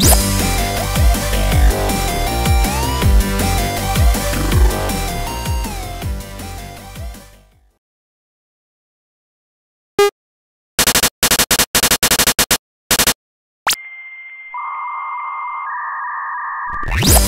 you Yeah.